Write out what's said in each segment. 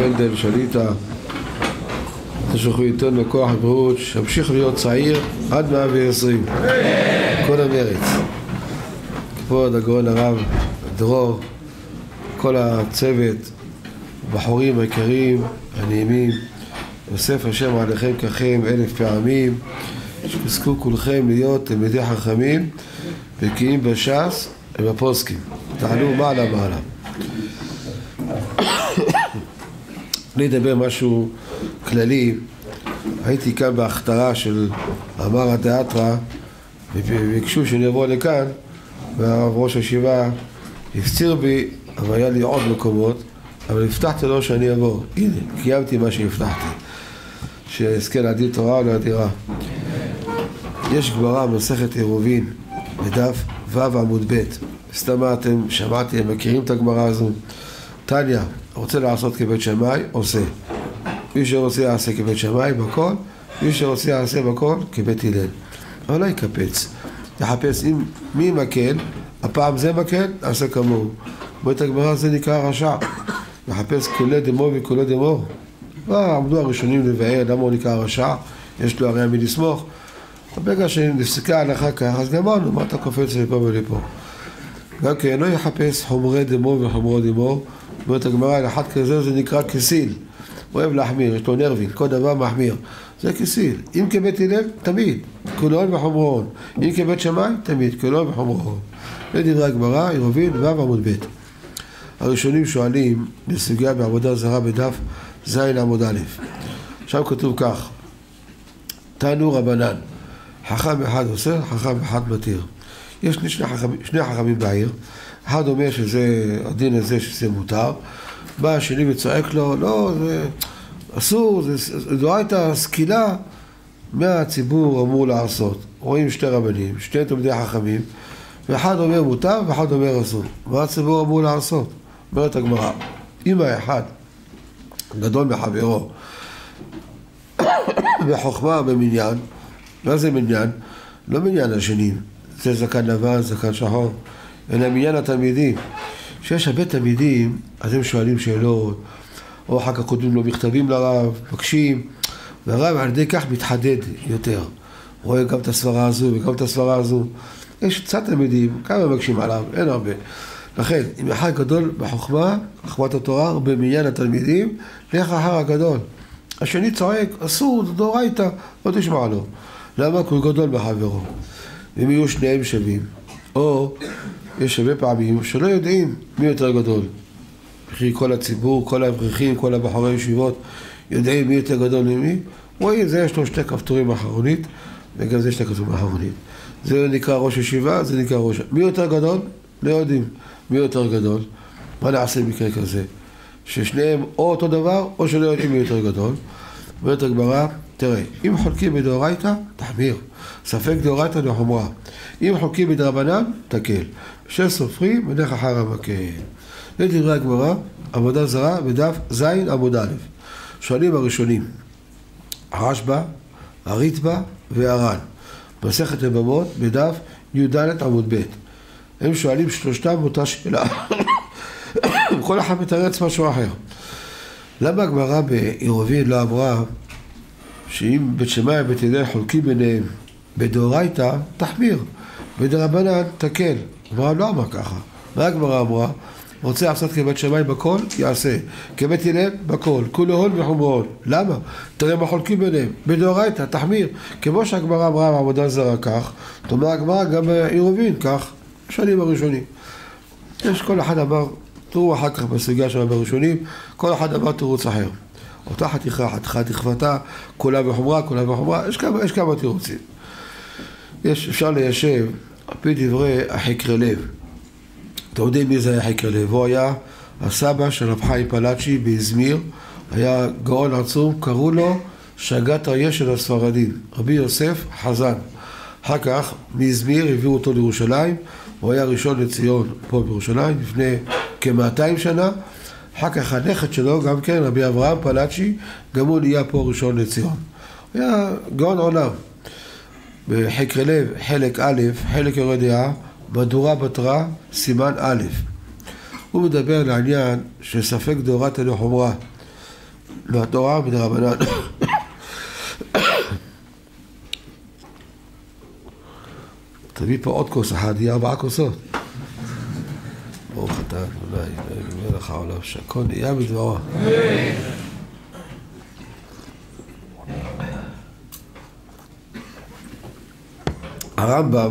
פנדל, שליטה, תשלחו ייתן לו כוח ובריאות, שימשיך להיות צעיר עד מאה ועשרים. כל המרץ. כבוד הגאון הרב דרור, כל הצוות, בחורים היקרים, הנעימים, יוסף השם עליכם ככם אלף פעמים, שתזכו כולכם להיות תלמידי חכמים, בקיאים בש"ס ובפוסקים. תעלו מעלה מעלה. אני אדבר משהו כללי, הייתי כאן בהכתרה של אמר התיאטרה וביקשו שאני אבוא לכאן והרב ראש הישיבה הפציר בי, אבל היה לי עוד מקומות אבל הבטחתי לו שאני אבוא, הנה, קיימתי מה שהבטחתי שאזכה להדיר תורה או להדירה יש גמרא מסכת עירובין בדף ו' עמוד ב' סתם אתם שמעתם, מכירים את הגמרא הזו? טניה, רוצה לעשות כבית שמאי, עושה. מי שרוצה יעשה כבית שמאי בכל. מי שרוצה יעשה בכל כבית הלל. אבל לא יקפץ. יחפש אם מי מקל, הפעם זה מקל, נעשה כמוהו. אומרת הגמרא זה נקרא רשע. יחפש כולי דמו וכולי דמו. עמדו הראשונים לבאר למה הוא נקרא רשע. יש לו הרי מי לסמוך. ברגע שנפסקה ההלכה כך אז גמרנו. מה אתה קופץ לפה ולפה? גם כן לא יחפש חומרי דמו וחומרו דמו אומרת הגמרא אחד כזה זה נקרא כסיל. הוא אוהב להחמיר, יש לו נרבין, כל דבר מחמיר. זה כסיל, אם כבית הלל, תמיד, כולון וחומרון אם כבית שמאי, תמיד, כולון וחומרון זה דברי הגמרא, עירובין, ו' עמוד ב' הראשונים שואלים לסוגיה בעבודה זרה בדף ז' עמוד א' שם כתוב כך תנו רבנן חכם אחד עושה, חכם אחד מתיר. יש שני חכמים, שני חכמים בעיר אחד אומר שזה, הדין הזה שזה מותר בא השני וצועק לו, לא, זה אסור, זה דאורייתא סקילה מהציבור אמור לעשות. רואים שתי רבנים, שני תלמידי חכמים, ואחד אומר מותר ואחד אומר אסור. מה הציבור אמור לעשות? אומרת הגמרא, אם האחד גדול מחברו בחוכמה במניין, מה זה מניין? לא מניין השנים, זה זקן לבן, זקן שחור, אלא מניין התלמידים. כשיש הרבה תלמידים, אז הם שואלים שאלות, או אחר כך כותבים לו מכתבים לרב, מקשים, והרב על ידי כך מתחדד יותר. רואה גם את הסברה הזו וגם את הסברה הזו. יש קצת תלמידים, כמה מקשים עליו, אין הרבה. לכן, אם אחד גדול בחוכמה, חוכמת התורה, במניין התלמידים, לך אחר הגדול. השני צועק, אסור, דאורייתא, לא תשמע לו. למה? כי הוא גדול בחברו. אם יהיו שניהם שווים. או יש הרבה פעמים שלא יודעים מי יותר גדול. וכי כל הציבור, כל האברכים, כל הבחורי ישיבות יודעים מי יותר גדול ממי. רואים, זה יש לו שתי כפתורים אחרונית, וגם זה שתי כפתורים אחרונית. זה נקרא ראש ישיבה, זה נקרא ראש... מי יותר גדול? לא יודעים. מי יותר גדול? מה נעשה במקרה כזה? ששניהם או אותו דבר, או שלא יודעים מי יותר גדול. אומרת הגמרא, תראה, אם חולקים בדאורייתא, תחמיר. ספק דאורייתא לחומרה. אם חולקים בדרבנן, תקל. שסופרים, ונך אחר המקל. זה דברי הגמרא, עבודה זרה, בדף ז' עמוד א'. שואלים הראשונים, הרשב"א, הריטב"א והר"ן. מסכת לבמות, בדף י"ד עמוד ב'. הם שואלים שלושתם אותה שאלה. כל אחד מתרץ משהו אחר. למה הגמרא בעירובין לא אמרה שאם בית שמאי ובית הלל חולקים ביניהם בדאורייתא, תחמיר, בדרבנן תקל. הגמרא לא אמרה ככה. מה הגמרא אמרה? רוצה לעשות כבית שמאי בכל, יעשה. כבית הלל, בכל. כולו הון וחומרון. למה? תראה מה חולקים ביניהם. בדאורייתא, תחמיר. כמו שהגמרא אמרה בעבודה זרה כך, תאמר הגמרא גם בעירובין כך. שנים הראשונים. יש כל אחד אמר, תראו אחר כך בסוגיה של הראשונים, כל אחד אמר תירוץ אחר. אותה חתיכה, חתיכה תכוותה, כולה וחומרה, כולה וחומרה, יש כמה, יש כמה תירוצים. יש, אפשר ליישב, על פי דברי החקר לב. אתם יודעים מי זה היה חקר לב? הוא היה הסבא של רב חיים פלאצ'י באזמיר, היה גאון עצום, קראו לו שגת אריה של הספרדים, רבי יוסף חזן. אחר כך מאזמיר הביאו אותו לירושלים, הוא היה ראשון לציון פה בירושלים לפני כמאתיים שנה, אחר כך הנכד שלו, גם כן, רבי אברהם פלאצ'י, גם הוא נהיה פה ראשון לציון. היה גאון עולם. בחקר לב, חלק א', חלק יורד דעה, מדורה בתרה, סימן א'. הוא מדבר לעניין שספק דאורתא לחומרה. מהתורה ומדרבנן. תביא פה עוד כוס אחת, יהיה ארבעה כוסות. ברוך אתה אדוני, מלך העולם, שהכל נהיה בדברו. הרמב"ם,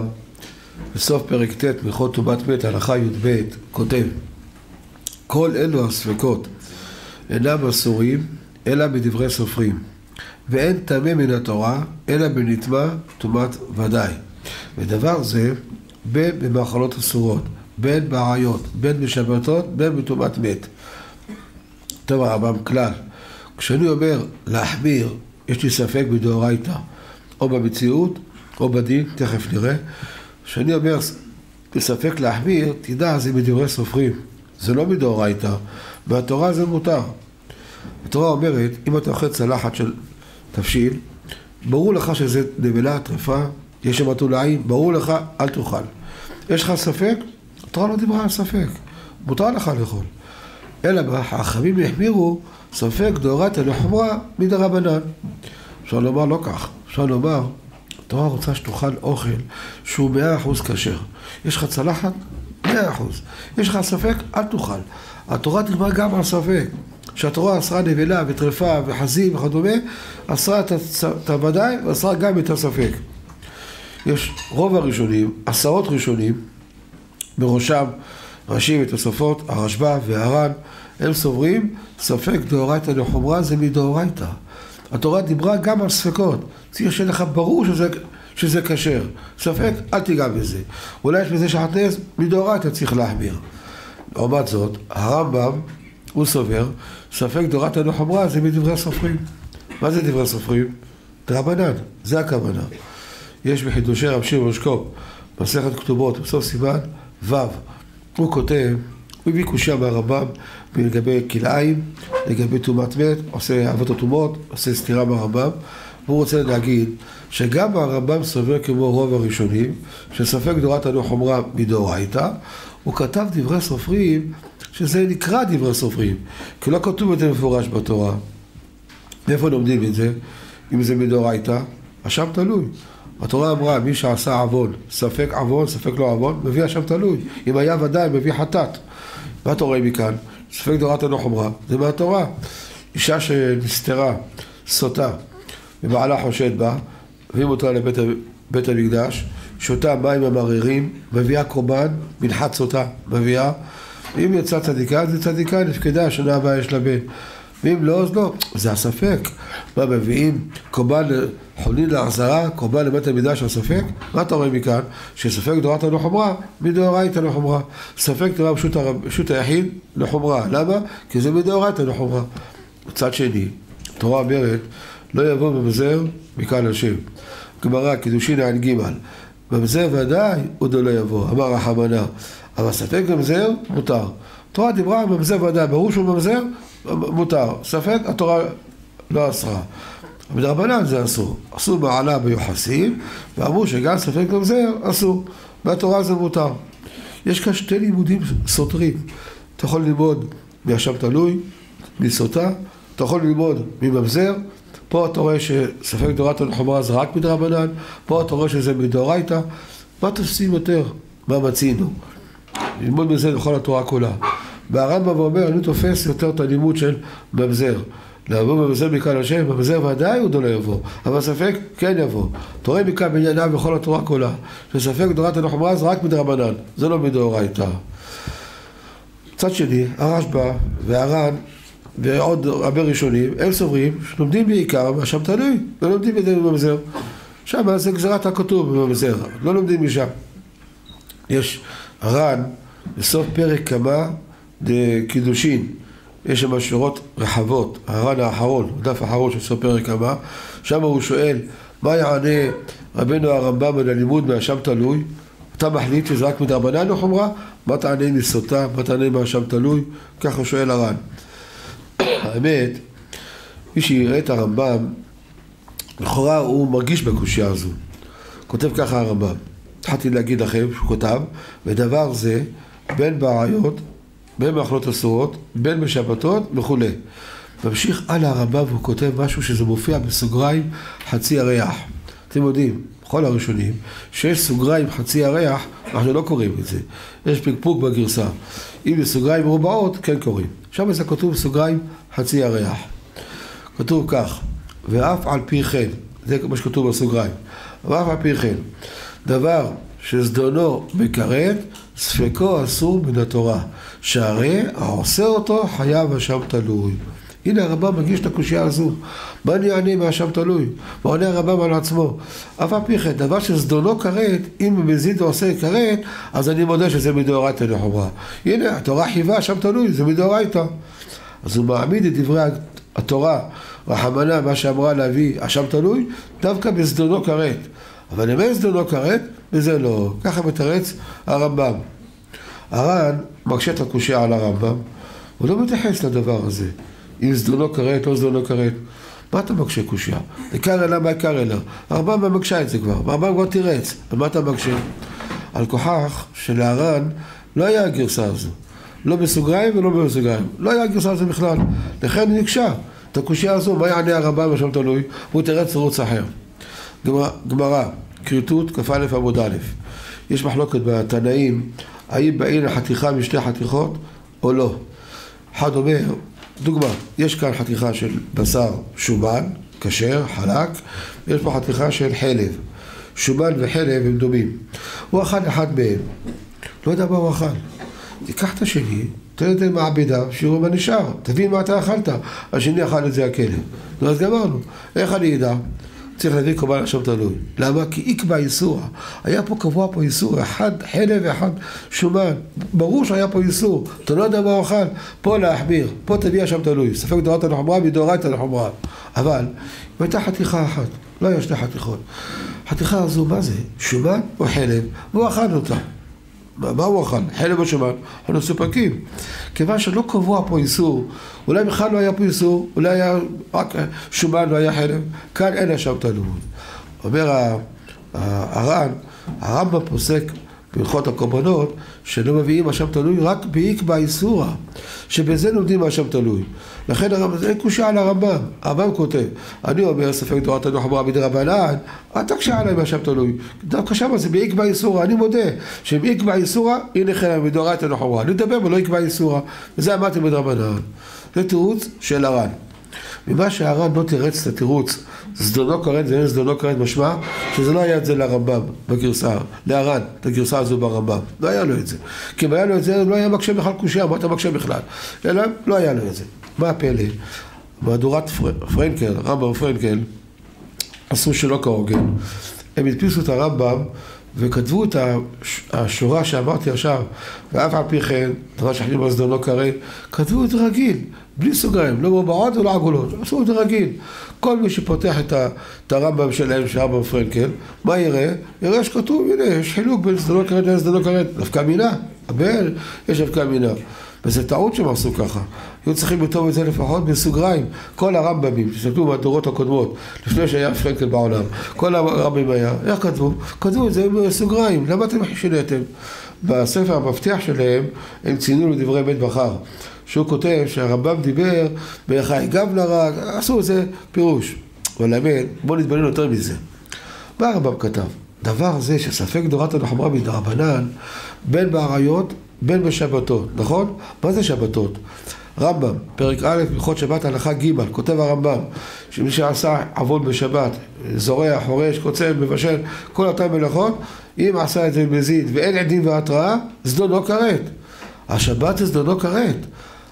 בסוף פרק ט', מלכות טומאת מת, הלכה י"ב, כותב כל אלו הספקות אינם אסורים, אלא בדברי סופרים. ואין טמא מן התורה, אלא בנטמע טומאת ודאי. ודבר זה, בין במאכלות אסורות, בין בעיות, בין בשבתות, בין בטומאת מת. טוב הרמב"ם כלל, כשאני אומר להחמיר, יש לי ספק בדאורייתא, או במציאות, או בדין, תכף נראה. כשאני אומר בספק להחמיר, תדע, זה מדברי סופרים. זה לא מדאורייתא, והתורה זה מותר. התורה אומרת, אם אתה אוכל צלחת של תבשיל, ברור לך שזה נבלה, טרפה, יש שם תולעים, ברור לך, אל תאכל. יש לך ספק? התורה לא דיברה על ספק, מותר לך לאכול. אלא מה, החכמים החמירו ספק דאורייתא לחומרה מדרבנן. אפשר לומר לא כך, אפשר לומר, התורה רוצה שתאכל אוכל שהוא מאה אחוז כשר. יש לך צלחת? מאה אחוז. יש לך ספק? אל תאכל. התורה תקבע גם על ספק. כשהתורה אסרה נבלה וטרפה וחזים וכדומה, אסרה את הוודאי ואסרה גם את הספק. יש רוב הראשונים, עשרות ראשונים, בראשם ראשי ותוספות, הרשב"א והר"ן, הם סוברים ספק דאורייתא לחומרה זה מדאורייתא. התורה דיברה גם על ספקות. צריך שיהיה לך ברור שזה, שזה כשר. ספק, אל תיגע בזה. אולי יש בזה שעטנז, מדאורייתא צריך להחמיר. לעומת זאת, הרמב"ם, הוא סובר, ספק דאורייתא לחומרה זה מדברי הסופרים. מה זה דברי הסופרים? דרבנן, זה הכוונה. יש בחידושי רב שיר ושקופ, מסכת כתובות, בסוף סימן ו', הוא כותב, הוא הביא קושייה מהרמב"ם לגבי כלאיים, לגבי טומאת מת, עושה אבות הטומאות, עושה סתירה מהרמב"ם, והוא רוצה להגיד שגם הרמב"ם סובר כמו רוב הראשונים, שספק דורת הלא חומרה מדאורייתא, הוא כתב דברי סופרים, שזה נקרא דברי סופרים, כי לא כתוב את זה מפורש בתורה. מאיפה לומדים את זה? אם זה מדאורייתא, אשם תלוי. התורה אמרה, מי שעשה עוון, ספק עוון, ספק לא עוון, מביא אשם תלוי. אם היה ודאי, מביא חטאת. מה אתה רואה מכאן? ספק דורת אינו חומרה, זה מהתורה. אישה שנסתרה, סוטה, ובעלה חושד בה, מביאים אותה לבית בית המקדש, שותה מים המררים, מביאה קורבן, מנחת סוטה, מביאה, ואם יצאה צדיקה, אז היא צדיקה, נפקדה, שנה הבאה יש לה בן. ואם לא, אז לא. זה הספק. מה, מביאים קורבן חולין להחזרה, קורבן לבית המקדש הספק? מה אתה רואה מכאן? שספק דורתא לחומרה, מדאורייתא לחומרה. ספק דבר פשוט היחיד לחומרה. למה? כי זה מדאורייתא לחומרה. מצד שני, התורה אומרת, לא יבוא ממזר מכאן השם. גמרא, קידושין ע"ג, ממזר ודאי עוד לא יבוא, אמר רחמנה. אבל ספק ממזר, מותר. התורה דיברה על ממזר ודאי, ברור שהוא ממזר, מותר. ספק, התורה לא אסרה. בדרבנן זה אסור. עשו מעלה ביוחסין, ואמרו שגם ספק ממזר אסור. בתורה זה מותר. יש כאן שתי לימודים סותרים. אתה יכול ללמוד מהשם תלוי, מסוטה, אתה יכול ללמוד מממזר, פה אתה רואה שספק דורייתא לחומרה זה רק מדרבנן, פה אתה רואה שזה מדאורייתא, מה תופסים יותר? מה מצינו? ללמוד מזה לכל התורה כולה. והרמב"ם אומר, אני תופס יותר את הלימוד של ממזר. לבוא ממזר מכאן השם, ממזר ודאי הוא לא יבוא, אבל ספק כן יבוא. רואה מכאן בענייניו בכל התורה כולה, שספק דורת הלוחמרה זה רק מדרבנן, זה לא מדאורייתא. מצד שני, הרשב"א והר"ן ועוד הרבה ראשונים, הם סוברים שלומדים בעיקר מהשם תלוי, לא לומדים את זה בממזר. שם זה גזירת הכתוב בממזר, לא לומדים משם. יש הר"ן, בסוף פרק כמה דקידושין, יש שם שורות רחבות, הר"ן האחרון, הדף האחרון של סוף פרק כמה, שם הוא שואל, מה יענה רבנו הרמב"ם על הלימוד מהשם תלוי? אתה מחליט שזה רק מדרבנן או חומרה? מה תענה מסוטה? מה תענה מהשם תלוי? ככה שואל הר"ן. האמת, מי שיראה את הרמב"ם, לכאורה הוא מרגיש בקושייה הזו. כותב ככה הרמב"ם. התחלתי להגיד לכם שהוא כותב, ודבר זה בין בעיות, בין מאכלות אסורות, בין בשבתות וכולי. ממשיך הלאה הרמב"ם והוא כותב משהו שזה מופיע בסוגריים חצי ירח. אתם יודעים, בכל הראשונים, שיש סוגריים חצי ירח, אנחנו לא קוראים את זה. יש פקפוק בגרסה. אם זה סוגריים מרובעות, כן קוראים. שם זה כתוב סוגריים חצי ירח. כתוב כך, ואף על פי כן, זה מה שכתוב בסוגריים, ואף על פי כן, דבר שזדונו מכרת, ספקו אסור מן התורה, שהרי העושה אותו חייב אשם תלוי. הנה הרמב"ם מגיש את הקושייה הזו. מה אני אענה מהשם תלוי? מה עונה הרמב"ם על עצמו? אף על פי כן, דבר שזדונו כרת, אם מזיד ועושה כרת, אז אני מודה שזה מדאורייתא לחומרה. הנה, התורה חייבה, השם תלוי, זה מדאורייתא. אז הוא מעמיד את דברי התורה, רחמנה, מה שאמרה להביא, השם תלוי, דווקא בזדונו כרת. אבל אין זדונו כרת, וזה לא. ככה מתרץ הרמב"ם. הר"ן מקשה את הקושייה על הרמב"ם, הוא לא מתייחס לדבר הזה. אם זדונו כרת או זדונו כרת. מה אתה מקשה קושייה? עיקר אלה מה עיקר אלה? הרמב"ם מקשה את זה כבר, הרמב"ם כבר תירץ. על מה אתה מקשה? על כוכך שלהר"ן לא היה הגרסה הזו. לא בסוגריים ולא בסוגריים. לא היה הגרסה הזו בכלל. לכן היא נקשה. את הקושייה הזו, מה יענה הרמב"ם ושם תלוי? והוא תירץ תירוץ אחר. גמרא, כריתות כ"א עמוד א', יש מחלוקת בתנאים, האם בעין חתיכה משתי חתיכות או לא. אחד אומר, דוגמה, יש כאן חתיכה של בשר שומן, כשר, חלק, ויש פה חתיכה של חלב. שומן וחלב הם דומים. הוא אכל אחד מהם, לא יודע מה הוא אכל. תיקח את השני, תן את זה מעבדה, שיראו מה נשאר, תבין מה אתה אכלת. השני אכל את זה הכלב. נו, אז גמרנו. איך אני אדע? צריך להביא קורבן עכשיו תלוי. למה? כי איקבע איסור. היה פה קבוע פה איסור, אחד חלב ואחד שומן. ברור שהיה פה איסור. אתה לא יודע מה הוא אכל. פה להחמיר, פה תביא עכשיו תלוי. ספק דורתא לחומרה מדאורייתא לחומרה. אבל, אם הייתה חתיכה אחת, לא היה שתי חתיכות. חתיכה הזו, מה זה? שומן או חלב? והוא אכל אותה. מה הוא אכל? חלב שומן? אנחנו מסופקים. כיוון שלא קבוע פה איסור, אולי בכלל לא היה פה איסור, אולי היה רק שומן והיה חלב, כאן אין אשם תלמוד. אומר הר"ן, הרמב"ם פוסק בהלכות הקורבנות, שלא מביאים אשם תלוי רק באיקבע איסורא, שבזה לומדים אשם תלוי. לכן זה קושה על הרמב"ם, הרמב"ם כותב, אני אומר ספק תורת הנוח אמרה מדי רבנן, אל תקשה עליי אשם תלוי. דווקא שמה זה באיקבע איסורא, אני מודה שאם איקבע איסורא, הנה חלק מדאורייתא הנוח אמרה. אני מדבר ולא איקבע איסורא, וזה אמרתי מדרבנן. זה תירוץ של הר"ן. ממה שהר"ן לא תירץ את התירוץ זדונו כרת ואין זדונו כרת משמע שזה לא היה את זה לרמב"ם בגרסה, להר"ן, את הגרסה הזו ברמב"ם. לא היה לו את זה. כי אם היה לו את זה, לא היה מקשה בכלל קושייה, מה אתה מקשה בכלל? אלא לא היה לו את זה. מה הפלא? מהדורת פרנקל, רמב"ם פרנקל, עשו שלא כהוגן. הם הדפיסו את הרמב"ם וכתבו את השורה שאמרתי עכשיו, ואף על פי כן, דבר שחלים על זדונו כרת, כתבו את רגיל, בלי סוגריים, לא מובעות ולא עגולות, עשו את זה רגיל. כל מי שפותח את הרמב"ם שלהם, של הרמב"ם פרנקל, מה יראה? יראה שכתוב, הנה, יש חילוק בין שדלו כרת לבין שדלו כרת, דווקא מינה, הבן, יש דווקא מינה. וזה טעות שהם עשו ככה. היו צריכים לכתוב את זה לפחות בסוגריים. כל הרמב"מים שכתבו מהדורות הקודמות, לפני שהיה פרנקל בעולם, כל הרמב"מים היה, איך כתבו? כתבו את זה בסוגריים. למה אתם שיניתם? בספר המפתח שלהם, הם ציינו לדברי בית בחר. שהוא כותב שהרמב"ם דיבר בחי גבנה רק, עשו איזה פירוש. אבל האמת, בואו נתבונן יותר מזה. מה הרמב"ם כתב? דבר זה שספק דורתא דחומרא מדרבנן בין באריות בין בשבתות, נכון? מה זה שבתות? רמב"ם, פרק א', הלכות שבת הלכה ג', כותב הרמב"ם, שמי שעשה עוון בשבת, זורע, חורש, קוצר, מבשל, כל אותן מלאכות, אם עשה את זה במזיד ואין עדים והתראה, זדונו כרת. השבת זדונו כרת.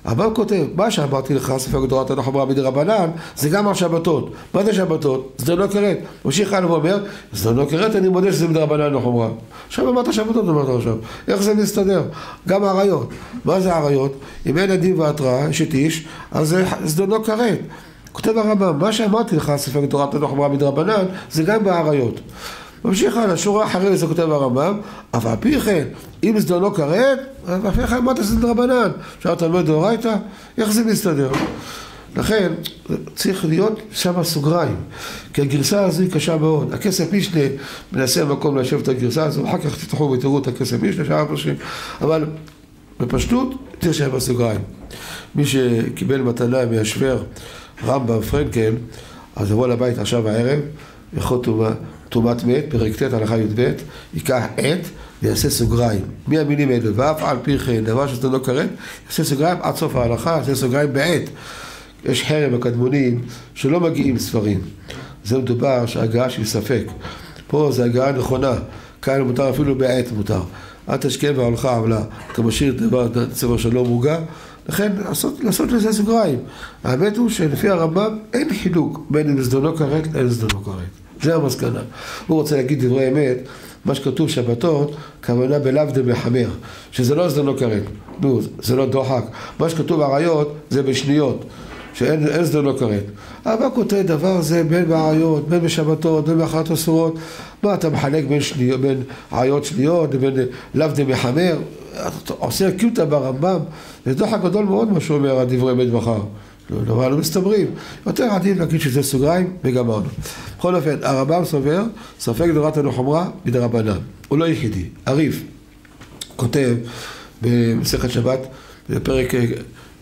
הרמב"ם כותב, מה שאמרתי לך, ספר גדורת הנוח אמרה מדי רבנן, זה גם על שבתות. מה זה שבתות? זה לא כרת. ממשיך הלאה ואומר, זה לא כרת, אני מודה שזה מדי רבנן הנוח אמרה. עכשיו אמרת שבתות, אמרת עכשיו. איך זה מסתדר? גם האריות. מה זה האריות? אם אין עדים והתראה, אשת איש, אז זה זדונו כרת. כותב הרמב"ם, מה שאמרתי לך, ספר תורת הנוח אמרה מדי רבנן, זה גם באריות. ממשיך הלאה, שורה אחרי זה כותב הרמב"ם, אף על פי כן, אם זדונו כרת, אף על פי כן אמרת שזה דרבנן. אתה לומד דאורייתא, איך זה מסתדר? לכן צריך להיות שם סוגריים, כי הגרסה הזו היא קשה מאוד. הכסף משנה מנסה מקום ליישב את הגרסה הזו, אחר כך תפתחו ותראו את הכסף משנה, שאר הפרשים, אבל בפשטות תרשם בסוגריים. מי שקיבל מתנה מהשוור רמב"ם פרנקל, אז יבוא לבית עכשיו הערב, יכול טומאת מת, פרק ט', הלכה י"ב, ייקח עט ויעשה סוגריים. מי המילים האלה? ואף על פי כן, דבר שזה לא כרת, יעשה סוגריים עד סוף ההלכה, יעשה סוגריים בעט. יש חרם הקדמונים שלא מגיעים ספרים. זה מדובר שהגעה של ספק. פה זה הגעה נכונה, כאן מותר אפילו בעט מותר. אל תשקה והולך עמלה. אתה משאיר דבר צבע שלא מוגע, לכן לעשות, לעשות לזה סוגריים. האמת הוא שלפי הרמב"ם אין חילוק בין אם זדונו כרת לאין זדונו כרת. זה המסקנה. הוא רוצה להגיד דברי אמת, מה שכתוב שבתות, כוונה בלאו דמחמר, שזה לא זדונו כרת. נו, זה לא דוחק. מה שכתוב עריות זה בשניות. שאין זדונו כרת. אבל כותב דבר זה בין בעריות, בין בשבתות, בין באחת אסורות. מה אתה מחלק בין, שניות, בין עריות שניות לבין לאו דמחמר? עושה קיוטה ברמב"ם, זה דוחק גדול מאוד מה שאומר הדברי בית מחר. לא, דבר לא מסתברים. יותר עדיף להגיד שזה סוגריים וגמרנו. בכל אופן, הרמב"ם סובר, ספק דורת הלוחמרה מדרבנן. הוא לא יחידי. הריף כותב במסכת שבת, בפרק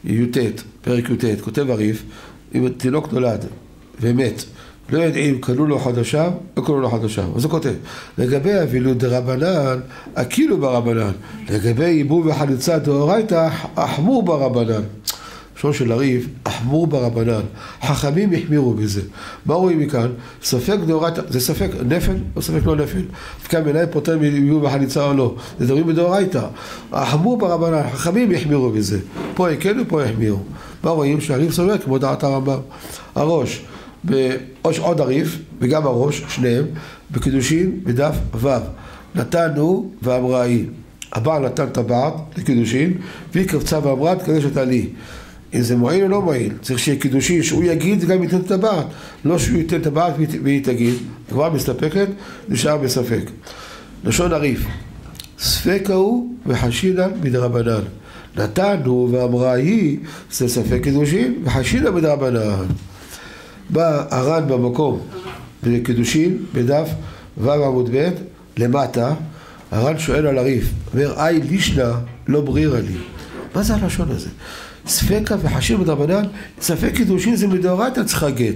י"ט, פרק י"ט, כותב הריף, אם תינוק נולד ומת, לא יודעים, קנו לו חדשיו, לא קנו לו חדשיו. אז הוא כותב, לגבי אבילות דרבנן, הכאילו ברבנן. לגבי ייבום וחליצה דאורייתא, החמור ברבנן. לשון של הריב, החמור ברבנן. חכמים החמירו בזה. מה רואים מכאן? ספק דאורייתא, זה ספק נפל או ספק לא נפל? כאן מנהל פותר מייבום וחליצה או לא. זה דברים בדאורייתא. החמור ברבנן, חכמים החמירו בזה. פה הקלו, פה החמירו. מה רואים? שהריב סובר כמו דעת הרמב"ם. הראש. בראש עוד הריף, וגם הראש, שניהם, בקידושין בדף ו'. נתנו ואמרה היא. הבעל נתן טבעת לקידושין, והיא קפצה ואמרה, תקדש אותה לי. אם זה מועיל או לא מועיל, צריך שיהיה קידושין, שהוא יגיד וגם ייתן את הטבעת. לא שהוא ייתן את הטבעת והיא תגיד. כבר מסתפקת, נשאר בספק. לשון הריף, ספק ההוא וחשינא מדרבנן. נתנו ואמרה היא, זה ספק קידושין, וחשינא מדרבנן. בא הר"ן במקום בקידושין, בדף ו' עמוד ב', למטה, הר"ן שואל על הריף, אומר, אי לישנא לא ברירה לי. מה זה הלשון הזה? ספקה וחשיר מדרבנן, ספק קידושין זה מדאורייתא צריכה גט.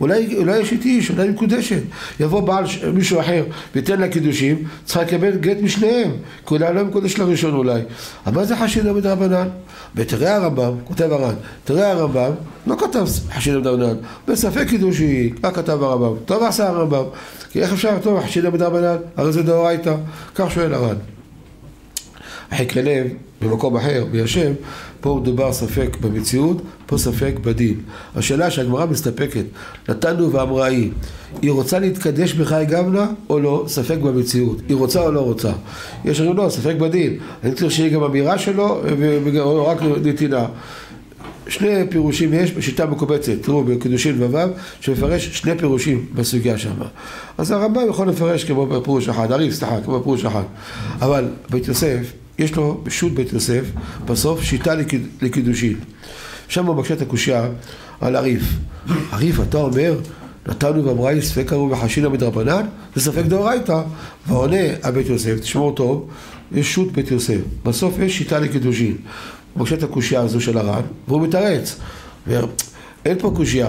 אולי, אולי יש איתי איש, אולי מקודשת. יבוא בעל. מישהו אחר וייתן לה קידושים, צריכה לקבל גט משניהם. כי אולי לא מקודש לראשון אולי. אבל מה זה חשיר מדרבנן? ותראה הרמב"ם, כותב הר"ן, תראה הרמב"ם, לא כתב חשיר מדרבנן, בספק קידושי, מה כתב הרמב"ם? טוב עשה הרמב"ם. כי איך אפשר לכתוב חשיר מדרבנן? הרי זה דאורייתא. כך שואל הר"ן. חקרי לב, במקום אחר, בישב, פה מדובר ספק במציאות, פה ספק בדין. השאלה שהגמרא מסתפקת, נתנו ואמרה היא, היא רוצה להתקדש בחי גמנה או לא? ספק במציאות. היא רוצה או לא רוצה? יש לנו לא, ספק בדין. אני צריך שיהיה גם אמירה שלו, או רק נתינה. שני פירושים יש בשיטה מקובצת, תראו בקידושין ו"ו, שמפרש שני פירושים בסוגיה שם. אז הרמב"ם יכול לפרש כמו בפירוש אחד, הריב, סליחה, כמו בפירוש אחד. אבל בית יוסף, יש לו בשו"ת בית יוסף, בסוף שיטה לקיד, לקידושין. שם את הקושייה על הריף. הריף, אתה אומר, נתנו לי ספק קראו וחשינא מדרבנן, זה ספק דאורייתא. ועונה הבית יוסף, תשמעו טוב, יש שו"ת בית יוסף. בסוף יש שיטה לקידושין. את הקושייה הזו של הר"ן, והוא מתרץ. אין פה קושייה.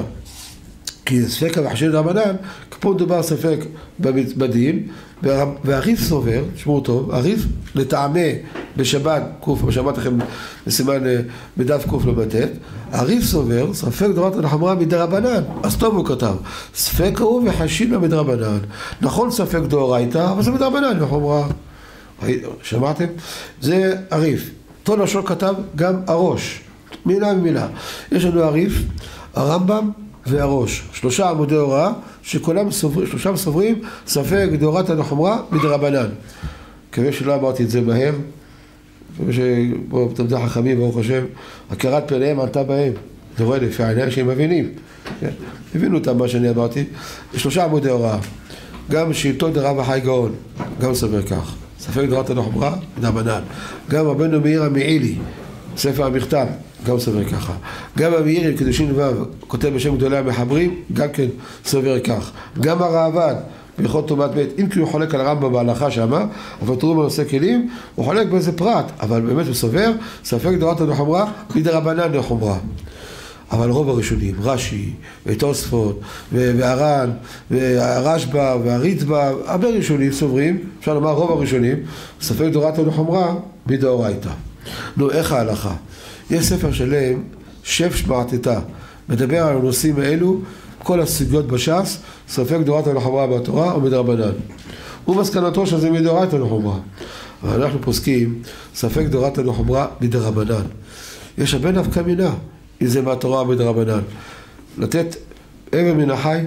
כי ספקא וחשינא מדרבנן, פה מדובר ספק בדין, והריף סובר, תשמעו טוב, הריף לטעמי בשבת ק', בשבת לכם בסימן אה, בדף קל"ט, הריף סובר, ספק דורת הנחמרה מדרבנן, אז טוב הוא כתב, ספק הוא וחשינא מדרבנן, נכון ספק דאורייתא, אבל זה מדרבנן, נחמרה, שמעתם? זה הריף. אותו לשון כתב גם הראש, מילה במילה. יש לנו הריף, הרמב"ם והראש, שלושה עמודי הוראה שכולם סוברים, שלושה סוברים ספק דאורת הנחמרה מדרבנן. מקווה שלא אמרתי את זה מהר, מקווה שתלמידי חכמים ברוך השם, הכרת פניהם עלתה בהם, אתה רואה לפי העניין שהם מבינים, כן? הבינו אותם מה שאני אמרתי, שלושה עמודי הוראה, גם שלטון דרב החי גאון, גם סובר כך, ספק דאורת הנחמרה מדרבנן, גם רבנו מאיר המעילי, ספר המכתב, גם סובר ככה. גם המאיר עם קידושין ו' כותב בשם גדולי המחברים, גם כן סובר כך. גם הראב"ד בהלכות טומאת מת, אם כי הוא חולק על הרמב"ם בהלכה שמה, אבל תראו בנושא כלים, הוא חולק באיזה פרט, אבל באמת הוא סובר, ספק דורתא דחומרא, מדרבנן דחומרא. אבל רוב הראשונים, רש"י, ותוספות, והר"ן, והרשב"א, והריטב"א, הרבה ראשונים סוברים, אפשר לומר רוב הראשונים, ספק דורתא דחומרא, מדאורייתא. נו, איך ההלכה? יש ספר שלם, שף שמעתתא, מדבר על הנושאים האלו, כל הסוגיות בש"ס, ספק דורתא לחומרה בתורה או מדרבנן. ומסקנתו שזה מדאורייתא לחומרה. אבל אנחנו פוסקים ספק דורתא לחומרה מדרבנן. יש הרבה נפקא מינה, אם זה מהתורה או מדרבנן. לתת אבן מן החי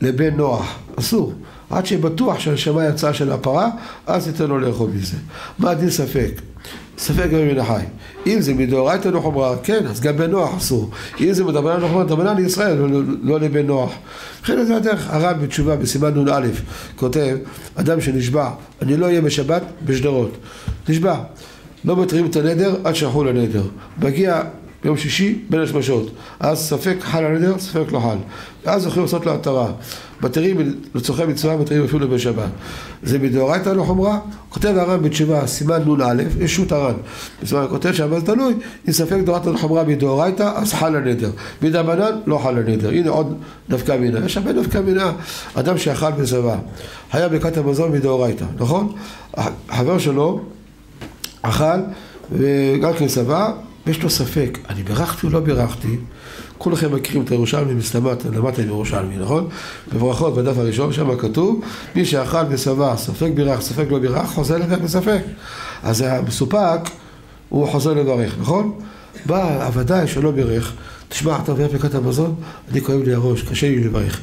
לבן נוח, אסור. עד שבטוח שהנשמה יצאה של הפרה, אז ניתן לו לאכול מזה. מה הדין ספק? ספק מן החי. אם זה מדאורייתא לחומרה, כן, אז גם בן נוח אסור. אם זה מדרבנן לחומרה, מדרבנן לישראל, לא, לא, לא לבן נוח. לכן זה הדרך, הרב בתשובה בסימן נ"א כותב, אדם שנשבע, אני לא אהיה בשבת בשדרות. נשבע, לא מתרים את הנדר עד שיחול הנדר. מגיע ביום שישי בין השמשות. אז ספק חל הנדר, ספק לא חל. ואז יכולים לעשות לו התרה. מתירים לצורכי מצווה, מתירים אפילו בשבת. זה מדאורייתא לא חומרה, כותב הר"ן בתשובה, סימן נ"א, יש שו"ת הר"ן. זאת אומרת, כותב שם, אז תלוי, אם ספק דאורייתא לא חומרה מדאורייתא, אז חל הנדר. מדרבנן, לא חל הנדר. הנה עוד נפקא מינה. יש הרבה נפקא מינה. אדם שאכל בצבא, היה ברכת המזון מדאורייתא, נכון? החבר שלו אכל, וגם כן שבע, ויש לו ספק, אני בירכתי או לא בירכתי? כולכם מכירים את הירושלמי, מסתמת, למדתם ירושלמי, נכון? בברכות בדף הראשון שם כתוב, מי שאכל ושבע, ספק בירך, ספק לא בירך, חוזר לברך בספק. אז המסופק, הוא חוזר לברך, נכון? בא, ודאי שלא בירך, תשמע, אתה מברך ברכת המזון, אני כואב לי הראש, קשה לי לברך.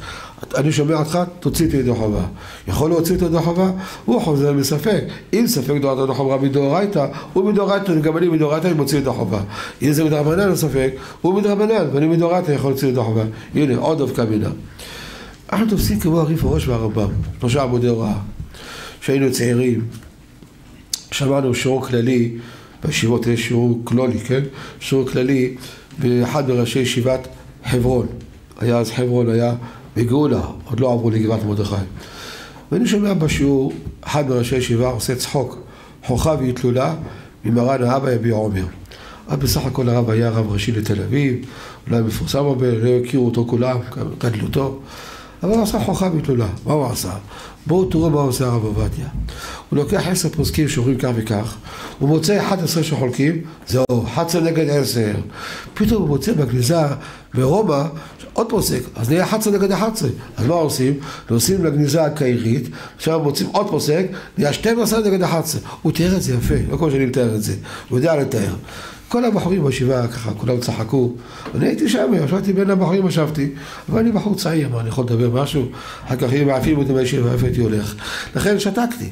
אני שומע אותך, תוציא אותי ידי חובה. יכול להוציא אותו ידי חובה? הוא חוזר מספק. אם ספק דורתא ידי חובה מדאורייתא, הוא מדאורייתא, גם אני מדאורייתא, אני מוציא ידי חובה. אם זה מדרבנן ספק, הוא מדרבנן, ואני מדאורייתא יכול להוציא ידי חובה. הנה, עוד דווקא מינה. אנחנו תופסים כמו הריף הראש והרמב"ם, שלושה עמודי הוראה. כשהיינו צעירים, שמענו שיעור כללי, בישיבות יש שיעור כלולי, כן? שיעור כללי באחד מראשי ישיבת חברון. היה אז חברון, היה בגאולה, עוד לא עברו לגבעת מרדכי. ואני שומע בשיעור, אחד מראשי ישיבה עושה צחוק, חוכה והתלולה ממרן האבא יביע עומר. אז בסך הכל הרב היה רב ראשי לתל אביב, אולי מפורסם הרבה, לא הכירו אותו כולם, גדלו אותו, אבל הוא עשה חוכה והתלולה. מה הוא עשה? בואו תראו מה עושה הרב עובדיה. הוא לוקח עשר פוסקים שאומרים כך וכך, הוא מוצא 11 שחולקים, זהו, 11 נגד 10. פתאום הוא מוצא בגניזה ברומא עוד פוסק, אז נהיה 11 נגד 11. אז מה עושים? נוסעים לגניזה הקהירית, עכשיו מוצאים עוד פוסק, נהיה 12 נגד 11. הוא תיאר את זה יפה, לא כמו שאני מתאר את זה, הוא יודע לתאר. כל הבחורים בישיבה ככה, כולם צחקו. אני הייתי שם, ישבתי בין הבחורים, ישבתי, אבל אני בחור צעיר, מה, אני יכול לדבר משהו? אחר כך אם מעפים אותי מהישיבה, איפה הייתי הולך? לכן שתקתי.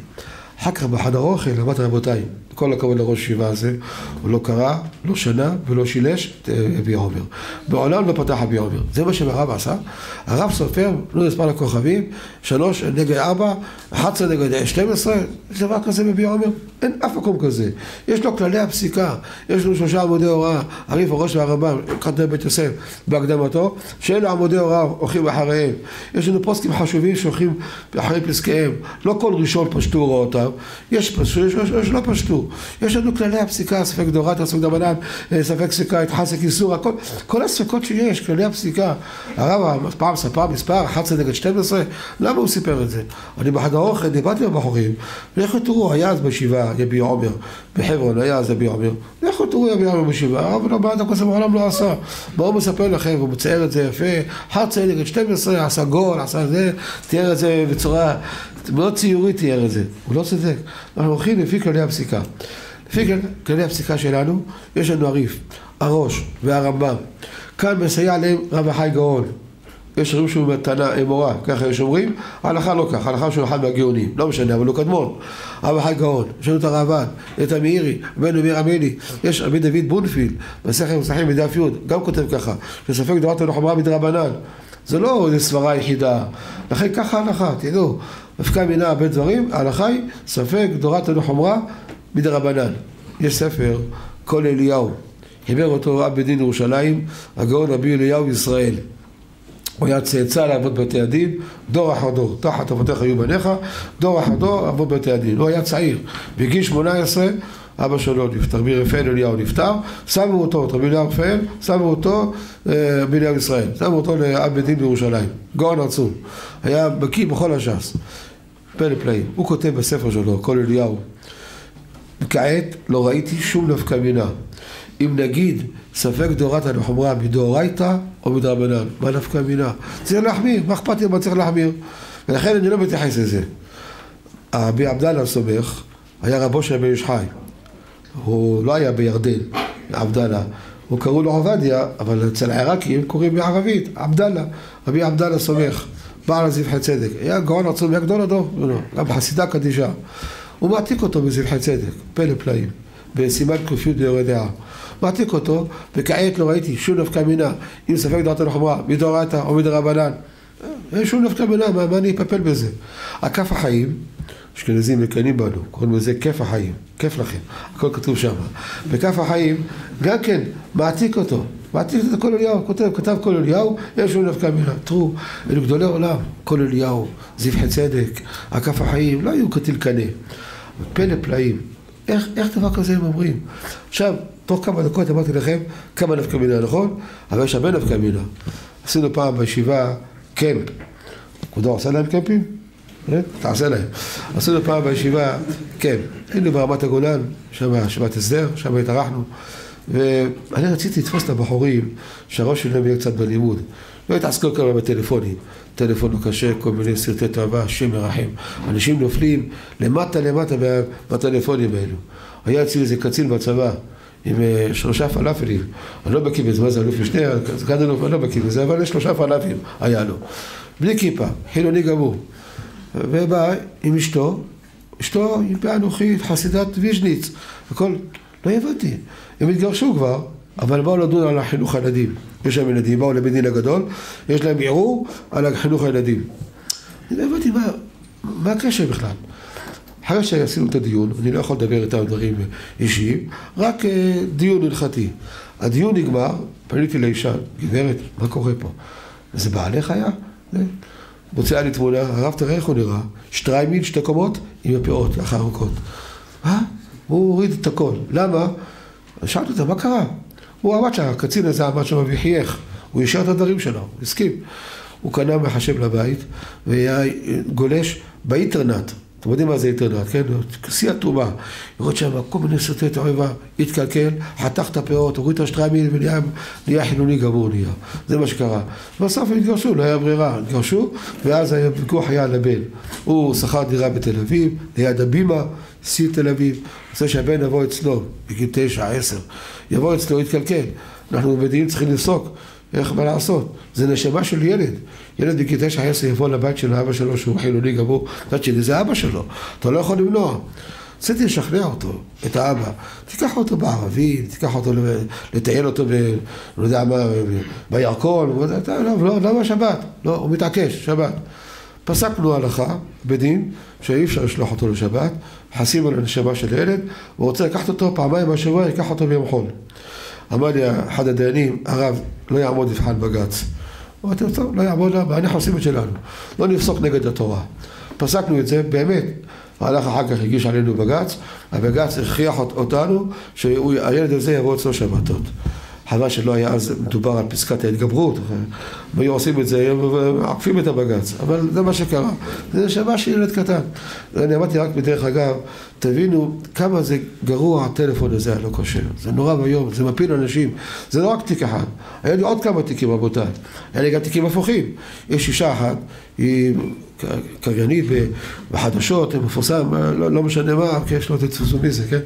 אחר כך בחדר אוכל, אמרתי רבותיי, כל הכבוד לראש ישיבה הזה, הוא לא קרא, לא שנה ולא שילש את אבי עומר. בעולם לא פתח אבי עומר. זה מה שהרב עשה. הרב סופר, לא מספר לכוכבים, שלוש נגד ארבע, אחת עשרה נגד שתים עשרה, יש דבר כזה באבי עומר? אין אף מקום כזה. יש לו כללי הפסיקה, יש לנו שלושה עמודי הוראה, הריף הראש והרמב"ם, כתב בית יוסף בהקדמתו, שאלה עמודי הוראה הולכים אחריהם. יש לנו פוסקים חשובים שהולכים אחרי פסקיהם. לא כל ראשון פשטו הוראותיו, יש פשטו, יש, יש, יש לא פשטו. יש לנו כללי הפסיקה, ספק דורתא, ספק דרבנן, ספק ספיקה, התחסק איסור, הכל, כל הספקות שיש, כללי הפסיקה. הרב פעם ספר מספר 11 נגד 12, למה הוא סיפר את זה? אני בחדר אוכל, דיברתי עם הבחורים, לכו תראו, היה אז בישיבה יביע עומר, בחברון היה אז יביע עומר, לכו תראו יביע עומר בישיבה, הרב לא בעד הכוס מעולם לא עשה. הוא מספר לכם, הוא מצייר את זה יפה, 11 נגד 12, עשה גול, עשה זה, תיאר את זה בצורה מאוד ציורית תיאר את זה, הוא לא צודק. אנחנו הולכים לפי כללי הפסיקה. לפי כללי הפסיקה שלנו, יש לנו הריף, הראש והרמב"ם. כאן מסייע להם רב החי גאון. יש אומרים שהוא מתנה אמורה, ככה יש אומרים, ההלכה לא כך, ההלכה שהוא אחד מהגאונים, לא משנה, אבל הוא קדמון. רב החי גאון, יש לנו את הרעב"ן, את המאירי, בן אמיר עמלי, יש רבי דוד בונפילד, מסכת מסכים בדף י', גם כותב ככה, שספק דורת לחומרה מדרבנן. זה לא סברה יחידה, לכן ככה ההלכה, תדעו, נפקא מינה הרבה דברים, ההלכה היא ספק דורת לחומרה מדרבנן. יש ספר, כל אליהו, חיבר אותו רב בדין ירושלים, הגאון רבי אליהו ישראל. הוא היה צאצא לאבות בתי הדין, דור אחר דור, תחת אבותיך היו בניך, דור אחר דור אבות בתי הדין. הוא היה צעיר, בגיל 18 אבא שלו נפטר, רבי רפאל אליהו נפטר, שמו אותו, את רבי אליהו רפאל, שמו אותו אה, רבי אליהו ישראל, שמו אותו לאב בית דין בירושלים, גאון עצום, היה בקיא בכל הש"ס, פלא פלאים, הוא כותב בספר שלו, כל אליהו, כעת לא ראיתי שום נפקא מינה, אם נגיד ספק דאורייתא לחומרה מדאורייתא או מדרבנן, מה נפקא מינה? צריך להחמיר, מה אכפת לי מה צריך להחמיר? ולכן אני לא מתייחס לזה. רבי עבדאללה סומך היה רבו של בן איש חי הוא לא היה בירדן, עבדאללה. הוא קראו לו עובדיה, אבל אצל העיראקים קוראים בערבית, עבדאללה, רבי עבדאללה סומך, בעל הזבחי צדק. היה גאון עצום, היה גדול הדור, גם חסידה קדישה. הוא מעתיק אותו בזבחי צדק, פלא פלאים, בסימן ק"י ביורי דעה. מעתיק אותו, וכעת לא ראיתי שום נפקא מינה, אם ספק דעתו לחומרה, מדאורייתא או מדרבנן. אין שום נפקא מינה, מה, מה אני אפפל בזה? הכף החיים אשכנזים מקנאים בנו, קוראים לזה כיף החיים, כיף לכם, הכל כתוב שם. בכף החיים, גם כן, מעתיק אותו, מעתיק את כל אליהו, כותב, כתב כל אליהו, יש לו נפקא מינה. תראו, אלו גדולי עולם, כל אליהו, זבחי צדק, הכף החיים, לא היו כתיל קנה. פלא פלאים, איך, איך דבר כזה הם אומרים? עכשיו, תוך כמה דקות אמרתי לכם כמה נפקא מינה, נכון? אבל יש הרבה נפקא מינה. עשינו פעם בישיבה קמפ. כבודו עושה להם קמפים? תעשה להם. עשינו פעם בישיבה, כן, היינו ברמת הגולן, שם ישיבת הסדר, שם התארחנו, ואני רציתי לתפוס את הבחורים שהראש שלהם יהיה קצת בלימוד. לא התעסקו כמה בטלפונים, טלפון לא קשה, כל מיני סרטי תאווה, השם מרחם. אנשים נופלים למטה למטה בטלפונים האלו. היה אצלי איזה קצין בצבא. עם אה, שלושה פלאפלים, אני לא בקיא בזה, מה זה אלוף משנה, סגן אלוף, אני לא בקיא בזה, אבל שלושה פלאפלים היה לו. בלי כיפה, חילוני גמור. ובא עם אשתו, אשתו היא פענוחית, חסידת ויז'ניץ, הכל, לא הבנתי, הם התגרשו כבר, אבל באו לדון על החינוך הילדים, יש להם ילדים, באו לבית דין הגדול, יש להם ערעור על החינוך הילדים. אני לא הבנתי מה, מה הקשר בכלל. אחרי שעשינו את הדיון, אני לא יכול לדבר איתם דברים אישיים, רק אה, דיון הלכתי. הדיון נגמר, פניתי לאישה, גברת, מה קורה פה? זה בעלך היה? מוציאה לי תמונה, הרב תראה איך הוא נראה, שטריימין, שתי קומות, עם הפאות ככה ארוכות. מה? הוא הוריד את הכל. למה? שאלתי אותו, מה קרה? הוא עמד שם, הקצין הזה עמד שם וחייך. הוא אישר את הדברים שלו, הסכים. הוא קנה מחשב לבית, והיה גולש באינטרנט. אתם יודעים מה זה אינטרנט, כן? שיא התרומה. לראות שם כל מיני סרטי תועבה, התקלקל, חתך את הפאות, הוריד את השטריימין ונהיה חילוני גמור נהיה. זה מה שקרה. בסוף הם התגרשו, לא היה ברירה, התגרשו, ואז הוויכוח היה על הבן. הוא שכר דירה בתל אביב, ליד הבימה, שיא תל אביב. רוצה שהבן יבוא אצלו, בגיל תשע, עשר. יבוא אצלו, יתקלקל. אנחנו בדין צריכים לפסוק. איך מה לעשות? זה נשמה של ילד. ילד בגיל תשע עשר יבוא לבית של אבא שלו שהוא חילוני גמור, מצד שלי זה אבא שלו, אתה לא יכול למנוע. רציתי לשכנע אותו, את האבא, תיקח אותו בערבי, תיקח אותו לטייל אותו ב... לא יודע מה, בירקון, לא, לא, למה שבת? לא, הוא מתעקש, שבת. פסקנו הלכה בדין שאי אפשר לשלוח אותו לשבת, חסים על הנשמה של ילד, הוא רוצה לקחת אותו פעמיים בשבוע, ייקח אותו ביום חול. אמר לי אחד הדיינים, הרב, לא יעמוד מבחן בג"ץ. אמרתי לו, טוב, לא יעמוד, אנחנו עושים את שלנו. לא נפסוק נגד התורה. פסקנו את זה, באמת. הלך אחר כך, הגיש עלינו בג"ץ, הבג"ץ הכריח אותנו שהילד הזה יבוא אצלו שבתות. חבל שלא היה אז מדובר על פסקת ההתגברות, והיו עושים את זה, עקפים את הבג"ץ, אבל זה מה שקרה. זה נשמה של ילד קטן. אני אמרתי רק בדרך אגב, תבינו כמה זה גרוע הטלפון הזה הלא כשר. זה נורא ואיום, זה מפיל אנשים. זה לא רק תיק אחד, היה לי עוד כמה תיקים רבותיי. היה לי גם תיקים הפוכים. יש אישה אחת, היא קריינית בחדשות, מפורסם, לא, לא משנה מה, כי יש לו את תתפסו מי זה, כן?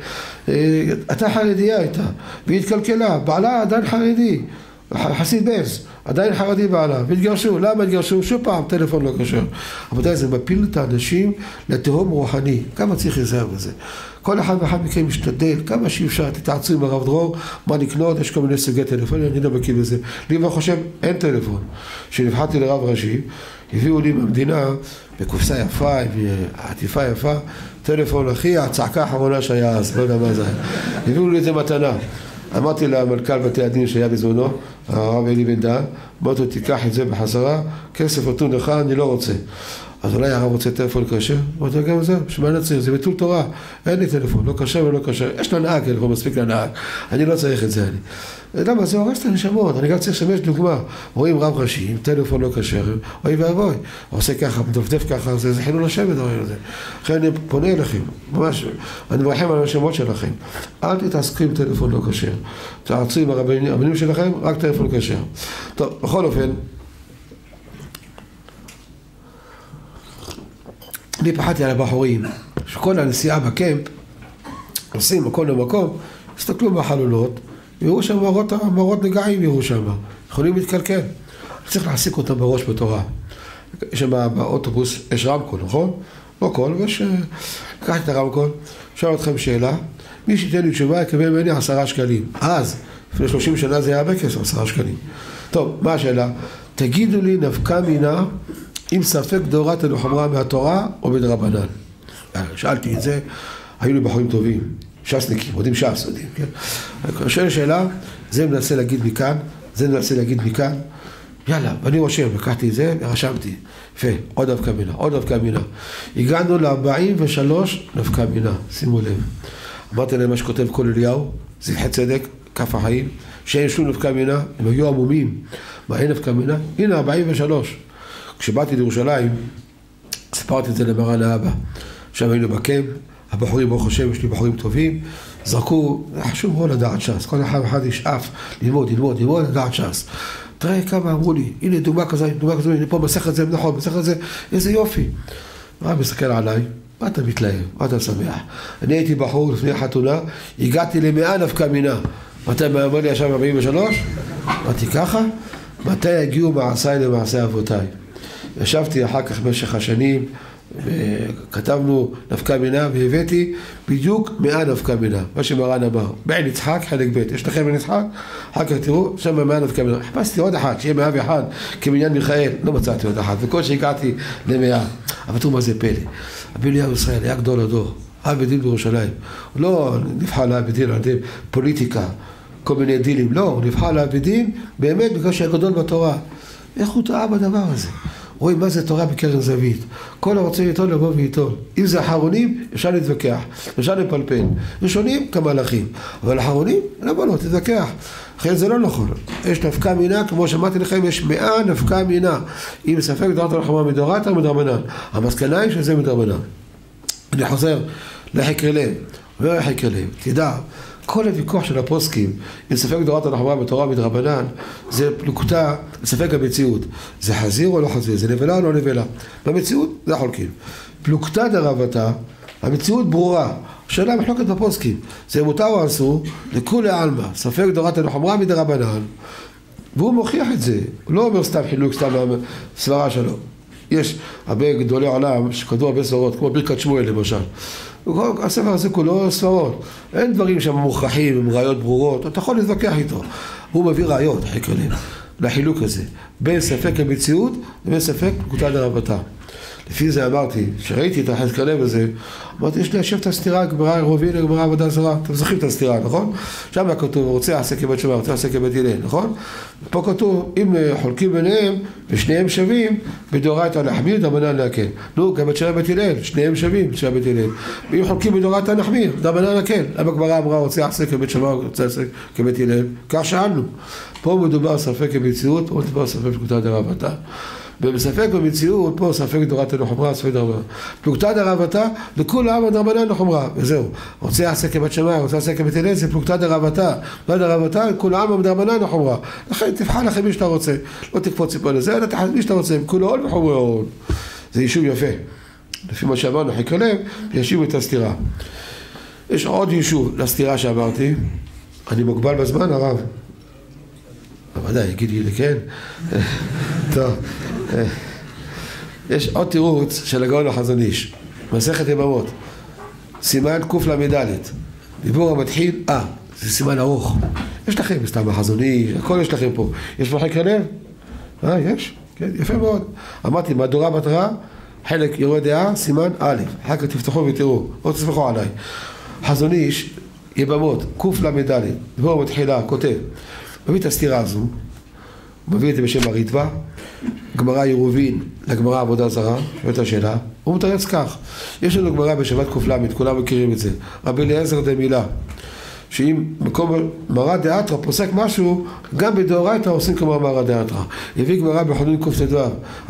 הייתה חרדיה הייתה, והיא התקלקלה, בעלה עדיין חרדי, חסיד בעז, עדיין חרדי בעלה, והתגרשו, למה התגרשו? שוב פעם, טלפון לא כשר. רבותיי, זה מפיל את האנשים לתהום רוחני, כמה צריך להיזהר בזה. כל אחד ואחד מכם משתדל, כמה שאפשר, תתעצו עם הרב דרור, מה לקנות, יש כל מיני סוגי טלפונים, אני לא מכיר בזה. לי מה חושב, אין טלפון. כשנבחרתי לרב ראשי, הביאו לי במדינה, בקופסה יפה, עטיפה יפה, טלפון אחי, הצעקה האחרונה שהיה אז, לא יודע מה זה היה. הביאו לי את זה מתנה. אמרתי למנכ"ל בתי הדין שהיה בזמנו, הרב אלי בן דהן, אמרתי לו, תיקח את זה בחזרה, כסף נתון לך, אני לא רוצה. אז אולי הרב רוצה טלפון כשר? אמרתי לו, גם זה, מה אני צריך? זה ביטול תורה, אין לי טלפון, לא כשר ולא כשר. יש לנהג טלפון, מספיק לנהג, אני לא צריך את זה. אני. למה? זה הורס את הנשמות, אני גם צריך לשמש דוגמה. רואים רב ראשי עם טלפון לא כשר, אוי ואבוי. הוא עושה ככה, מדפדף ככה, זה, זה חילול השם הדברים הזה. לכן אני פונה אליכם, ממש, אני מרחם על השמות שלכם. אל תתעסקו עם טלפון לא כשר. תעצרו עם הרבנים שלכם, רק טלפון כשר. טוב, בכל אופן, אני פחדתי על הבחורים, שכל הנסיעה בקמפ, נוסעים מקום למקום, הסתכלו בחלולות, יראו שם מראות, נגעים יראו שם, יכולים להתקלקל. צריך להעסיק אותם בראש בתורה. יש שם באוטובוס, יש רמקול, נכון? לא קול, ויש... לקחתי את הרמקול, שואל אתכם שאלה, מי שייתן לי תשובה יקבל ממני עשרה שקלים. אז, לפני שלושים שנה זה היה הרבה כסף, עשרה שקלים. טוב, מה השאלה? תגידו לי נפקא מינה אם ספק דאורייתא לחומרה מהתורה או בדרבנן. שאלתי את זה, היו לי בחורים טובים, ש"סניקים, יודעים ש"ס, יודעים, כן? שואל שאלה, זה מנסה להגיד מכאן, זה מנסה להגיד מכאן, יאללה, ואני רושם, לקחתי את זה ורשמתי. יפה, עוד נפקא מינה, עוד נפקא מינה. הגענו ל-43 נפקא מינה, שימו לב. אמרתי להם מה שכותב כל אליהו, זבחי צדק, כף החיים, שאין שום נפקא מינה, הם היו עמומים. מה אין נפקא מינה? הנה, 43. כשבאתי לירושלים, סיפרתי את זה למרן האבא. שם היינו בקמפ, הבחורים, ברוך השם, יש לי בחורים טובים, זרקו, חשוב מאוד לדעת ש"ס, כל אחד ואחד ישאף ללמוד, ללמוד, ללמוד, לדעת ש"ס. תראה כמה אמרו לי, הנה דוגמה כזו, דוגמה כזו, הנה פה מסכת זה, נכון, מסכת זה, איזה יופי. הרב מסתכל עליי, מה אתה מתלהב? מה אתה שמח? אני הייתי בחור לפני החתונה, הגעתי למאה נפקא מינה. מתי אומר לי עכשיו 43? אמרתי ככה? מתי יגיעו מעשיי למעשי אבותיי? ישבתי אחר כך במשך השנים, כתבנו נפקא מינה והבאתי בדיוק מאה נפקא מינה, מה שמרן אמר, בעין יצחק חלק ב', יש לכם בעין יצחק? אחר כך תראו, שם מאה נפקא מינה, חיפשתי עוד אחת, שיהיה מאה ואחד כמניין מיכאל, לא מצאתי עוד אחת, וקושי הגעתי למאה, אבל תראו מה זה פלא, רבי אליהו ישראל היה גדול הדור, אב בית דין בירושלים, הוא לא נבחר לאב בית דין על ידי פוליטיקה, כל מיני דילים, לא, הוא נבחר לאב בית דין באמת בגלל שהיה גדול בתורה, איך הוא טעה בדבר הזה? רואים מה זה תורה בקרן זווית. כל הרוצה ליטול יבוא וייטול. אם זה אחרונים, אפשר להתווכח, אפשר לפלפל. ראשונים, כמלאכים. אבל אחרונים, למה לא, תתווכח. לכן זה לא נכון. יש נפקא מינה, כמו שאמרתי לכם, יש מאה נפקא מינה. אם ספק דורת הלחמה מדורייתא או מדרבנן. המסקנה היא שזה מדרבנן. אני חוזר לחקר לב. אומר לחקר לב, תדע כל הוויכוח של הפוסקים, אם ספק דורת הנחמה בתורה מדרבנן, זה פלוגתא, ספק המציאות. זה חזיר או לא חזיר? זה נבלה או לא נבלה? במציאות זה חולקים. פלוגתא דרבתא, המציאות ברורה. השאלה מחלוקת בפוסקים. זה מותר או אסור? לכולי עלמא. ספק דורת הנחמה מדרבנן. והוא מוכיח את זה. הוא לא אומר סתם חילוק, סתם סברה שלו. יש הרבה גדולי עולם שכתבו הרבה סברות, כמו ברכת שמואל למשל. הספר הזה כולו סברות. אין דברים שם מוכרחים עם ראיות ברורות, אתה יכול להתווכח איתו. הוא מביא ראיות, חקרנים, לחילוק הזה. בין ספק המציאות לבין ספק נקודה דרבתה. לפי זה אמרתי, כשראיתי את החזק הלב הזה, אמרתי, יש ליישב את הסתירה, גמרא עירובין לגמרא עבודה זרה. אתם זוכרים את הסתירה, נכון? שם היה כתוב, רוצה עשה כבית שמע, רוצה עשה כבית הלל, נכון? פה כתוב, אם חולקים ביניהם ושניהם שווים, בדאורייתא להחמיר, דרבנן להקל. נו, גם את שירי בית הלל, שניהם שווים, שירי בית הלל. ואם חולקים בדאורייתא להחמיר, דרבנן להקל. למה הגמרא אמרה, רוצה עשה כבית שמע, רוצה עשה כבית הלל? כך שאלנו. פה מדובר ספק המציאות, פה מדובר ספק פקודה דרבתה. ובספק במציאות, פה ספק דורתא לחומרה, ספק דרבנן. פלוגתא דרבתא, לכולם דרבנן לחומרה, וזהו. רוצה לעשה כבת שמאי, רוצה לעשה כבת זה פלוגתא דרבתא. לא דרבתא, כולם דרבנן לחומרה. לכן תבחר לכם מי שאתה רוצה. לא תקפוץ פה לזה, אלא תחז מי שאתה רוצה. כולו עול וחומרי עול. זה יישוב יפה. לפי מה שאמרנו, חקר לב, ישיבו את הסתירה. יש עוד יישוב לסתירה שאמרתי. אני מוגבל בזמן, הרב. בוודאי, יגידי לי כן. טוב. יש עוד תירוץ של הגאון החזון איש, מסכת יממות, סימן קל"ד, דיבור המתחיל, אה, זה סימן ארוך. יש לכם, סתם החזון איש, הכל יש לכם פה. יש פה חקר לב? אה, יש, כן, יפה מאוד. אמרתי, מהדורה מטרה, חלק יורה דעה, סימן א', אחר כך תפתחו ותראו, או תסמכו עליי. חזון איש, יבמות, קל"ד, דיבור המתחילה, כותב, מביא את הסתירה הזו, מביא את זה בשם הריטב"א, גמרא עירובין לגמרא עבודה זרה, שואלת השאלה, הוא מתרץ כך, יש לנו גמרא בשבת ק"ל, כולם מכירים את זה, רבי אליעזר דמילה, שאם מקום מרא דאתרא פוסק משהו, גם בדאורייתא עושים כמו מרא דאתרא. הביא גמרא בחולין קט"ו,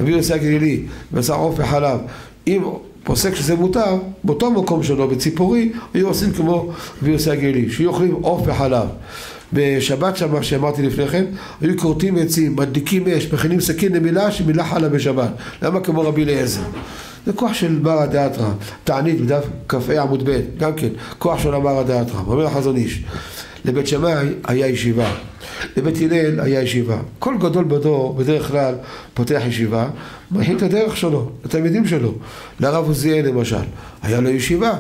רבי יוסי הגלילי, בשר עוף וחלב, אם פוסק שזה מותר, באותו מקום שלו, בציפורי, היו עושים כמו רבי יוסי הגלילי, שיהיו אוכלים עוף וחלב. בשבת שם, מה שאמרתי לפני כן, היו כורתים עצים, מדליקים אש, מכינים סכין למילה שמילה חלה בשבת. למה כמו רבי אליעזר? זה כוח של ברא דאתרא, תענית בדף כ"ה עמוד ב', גם כן, כוח של אמרא דאתרא, אומר החזון איש. לבית שמאי היה ישיבה, לבית הלל היה ישיבה. כל גדול בדור, בדרך כלל, פותח ישיבה, מכין את הדרך שלו, לתלמידים שלו. לרב עוזיאל למשל, היה לו ישיבה.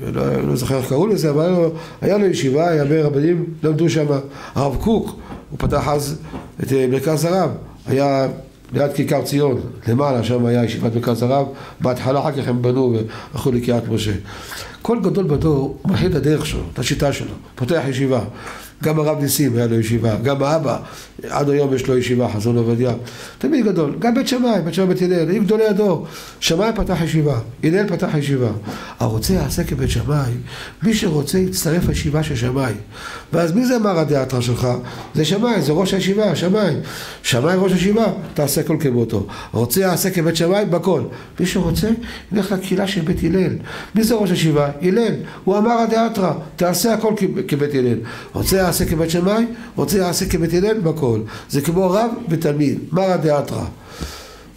לא, לא זוכר איך קראו לזה, אבל היה לו, ישיבה, הרבה רבנים, למדו שם. הרב קוק, הוא פתח אז את אה, מרכז הרב, היה ליד כיכר ציון, למעלה, שם היה ישיבת מרכז הרב, בהתחלה אחר כך הם בנו והלכו לקריית משה. כל גדול בדור מכין את הדרך שלו, את השיטה שלו, פותח ישיבה. גם הרב ניסים היה לו ישיבה, גם האבא, עד היום יש לו ישיבה, חזון עובדיה. תמיד גדול, גם בית שמאי, בית שמאי בית הלל, עם גדולי הדור. שמאי פתח ישיבה, הלל פתח ישיבה. הרוצה יעשה כבית שמאי, מי שרוצה יצטרף לישיבה של שמאי. ואז מי זה מר הדעתך שלך? זה שמאי, זה ראש הישיבה, שמאי. שמאי ראש הישיבה, תעשה כל כמותו. רוצה יעשה כבית שמאי, בכל. מי שרוצה, ילך לקהילה של בית הלל. מי זה ראש הישיבה? הלל. הוא אמר הדעתרא, תעשה הכל כבית הלל. רוצה יעשה כבית שמאי, רוצה יעשה כבית הלל, בכל. זה כמו רב ותלמיד, מרא דאתרא.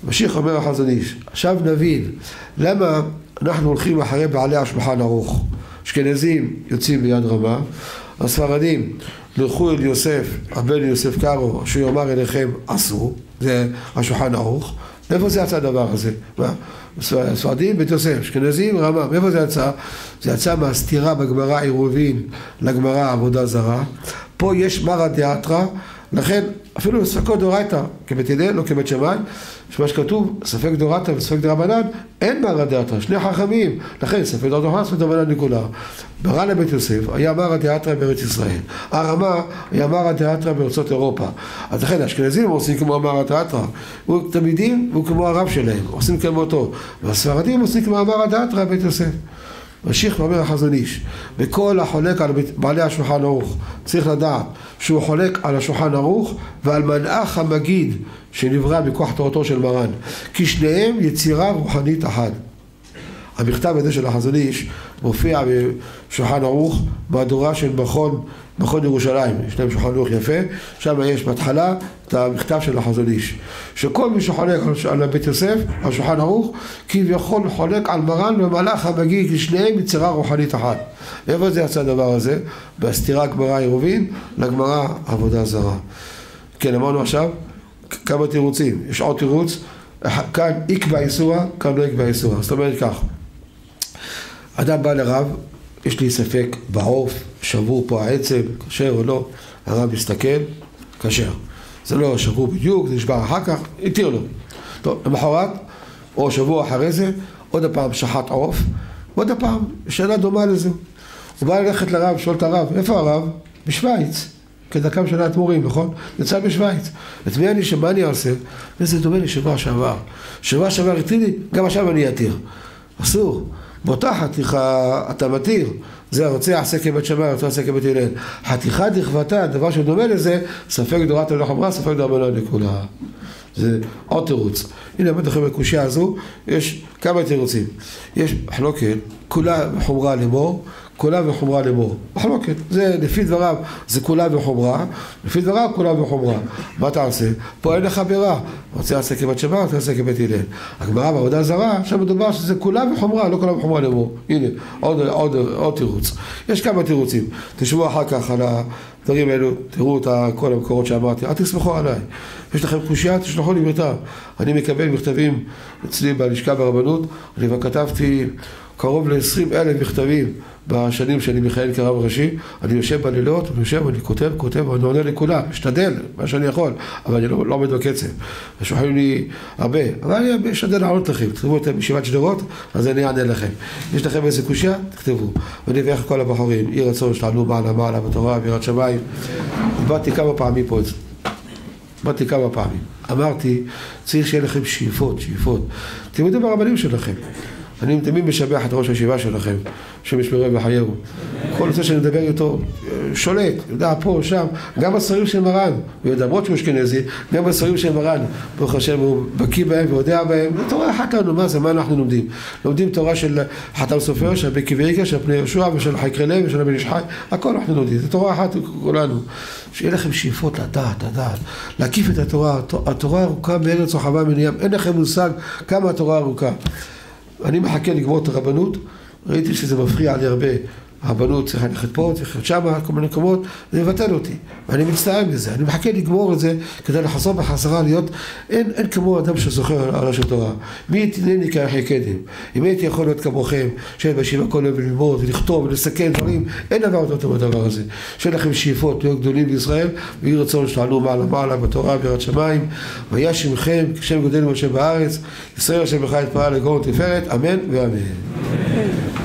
ממשיך אומר החזון איש, עכשיו נבין למה אנחנו הולכים אחרי בעלי השולחן ערוך. אשכנזים יוצאים ביד רמה, הספרדים לכו אל יוסף, הבן יוסף קארו, שיאמר אליכם עשו, זה השולחן ערוך. מאיפה זה יצא הדבר הזה? מה? ספרדים בית יוסף, אשכנזים רמה, מאיפה זה יצא? זה יצא מהסתירה בגמרא עירובין לגמרא עבודה זרה. פה יש מרא דאתרא, לכן אפילו בספקות דאורייתא, כבית הלל או כבית שמאי, שמה שכתוב, ספק דאורייתא וספק דרבנן, אין מרא דאתרא, שני חכמים, לכן ספק דאורייתא וספק דרבנן לכולם. ברא לבית יוסף היה מרא דאתרא בארץ ישראל, הרמה היה מרא דאתרא בארצות אירופה. אז לכן האשכנזים עושים כמו מרא דאתרא, הוא תלמידים והוא כמו הרב שלהם, עושים כמותו, והספרדים עושים כמו מרא דאתרא בבית יוסף. ממשיך ואומר החזון איש, וכל החולק על בעלי השולחן ערוך צריך לדעת שהוא חולק על השולחן ערוך ועל מנעך המגיד שנברא מכוח תורתו של מרן כי שניהם יצירה רוחנית אחת. המכתב הזה של החזון איש מופיע בשולחן ערוך מהדורה של מכון, מכון ירושלים, יש להם שולחן ערוך יפה, שם יש בהתחלה את המכתב של החזון איש, שכל מי שחולק על בית יוסף, על שולחן ערוך, כביכול חולק על מרן ומלאך המגיד, לשניהם יצירה רוחנית אחת. איפה זה יצא הדבר הזה? בסתירה גמרא עירובין לגמרא עבודה זרה. כן, אמרנו עכשיו כמה תירוצים, יש עוד תירוץ, כאן יקבע איסורה, כאן לא יקבע איסורה, זאת אומרת כך אדם בא לרב, יש לי ספק בעוף, שבור פה העצם, כשר או לא, הרב מסתכל, כשר. זה לא שבור בדיוק, זה נשבר אחר כך, התיר לו. טוב, למחרת, או שבוע אחרי זה, עוד פעם שחט עוף, עוד פעם, שאלה דומה לזה. הוא בא ללכת לרב, שואל את הרב, איפה הרב? בשוויץ. כדרכם של האדמו"רים, נכון? יצא בשוויץ. את מי אני, שמה אני עושה? וזה דומה לשבוע שעבר. שבוע שעבר התיר לי, גם עכשיו אני אתיר. אסור. באותה חתיכה אתה מתיר. זה הרוצה יעשה כבית שמאי, הרוצה יעשה כבית הלל. חתיכה דכבתה, דבר שדומה לזה, ספק דורת הלך אמרה, ספק דרבנן לכולה. זה עוד תירוץ. הנה באמת לכם בקושייה הזו, יש כמה תירוצים. יש מחלוקת, כולה חומרה לאמור, כולה וחומרה לאמור. מחלוקת, זה לפי דבריו זה כולה וחומרה, לפי דבריו כולה וחומרה. מה אתה עושה? פה אין לך ברירה. רוצה לעשות כבית שמע, רוצה לעשות כבית הלל. הגמרא בעבודה זרה, שם מדובר שזה כולה וחומרה, לא כולה וחומרה לאמור. הנה, עוד, עוד, עוד תירוץ. יש כמה תירוצים. תשבו אחר כך על הדברים האלו, תראו את כל המקורות שאמרתי. אל תסמכו עליי. יש לכם קושייה, תשלחו לי מכתב. אני מקבל מכתבים אצלי בלשכה ברבנות, אני כבר כתבתי קרוב ל-20 אלף מכתבים בשנים שאני מכהן כרב ראשי, אני יושב בלילות, אני יושב, אני כותב, כותב, אני עונה לכולם, משתדל, מה שאני יכול, אבל אני לא, לא עומד בקצב. שולחים לי הרבה, אבל אני אשתדל לענות לכם, תכתבו את ישיבת שדרות, אז אני אענה לכם. יש לכם איזה קושייה? תכתבו. ואני אביא כל הבחורים, יהי רצון שתעלו מעלה מעלה בתורה, בירת שמיים. דיברתי כמה פעמים פה את זה. אמרתי כמה פעמים. אמרתי, צריך שיהיה לכם שאיפות, שאיפות. תלמדו ברבנים שלכם. אני תמיד משבח את ראש הישיבה שלכם, השם ישמרו וחייהו. כל נושא שאני מדבר איתו, שולט, יודע, פה, שם, גם בספרים של מרן, ולמרות שהוא אשכנזי, גם בספרים של מרן, ברוך השם, הוא בקיא בהם ויודע בהם, זה תורה אחת לנו, מה זה, מה אנחנו לומדים? לומדים תורה של חתם סופר, של בקי ואיקה, של פני יהושע ושל חיקרי לב ושל הבן איש הכל אנחנו לומדים, זה תורה אחת כולנו. שיהיה לכם שאיפות לדעת, לדעת, להקיף את התורה, התורה ארוכה מארץ רחבה מן אין לכם מושג כמה התורה ארוכה. אני מחכה לגמור את הרבנות, ראיתי שזה מפריע לי הרבה. הרבנות צריכה ללכת פה, צריכה ללכת שם, כל מיני מקומות, זה מבטל אותי. ואני מצטער מזה, אני מחכה לגמור את זה כדי לחזור בחזרה, להיות, אין, אין כמו אדם שזוכר על ראש התורה. מי יתנני כאחי קדם? אם הייתי יכול להיות כמוכם, שיהיה בישיבה כל יום וללמוד ולכתוב ולסכן דברים, אין דבר יותר טוב בדבר הזה. שיהיה לכם שאיפות להיות גדולים בישראל, ויהי רצון שתעלו מעלה מעלה בתורה בירת שמיים, והיה שמכם כשם גודל משה בארץ, ישראל אשר בך יתפרע לגור תפארת, אמן ואמן.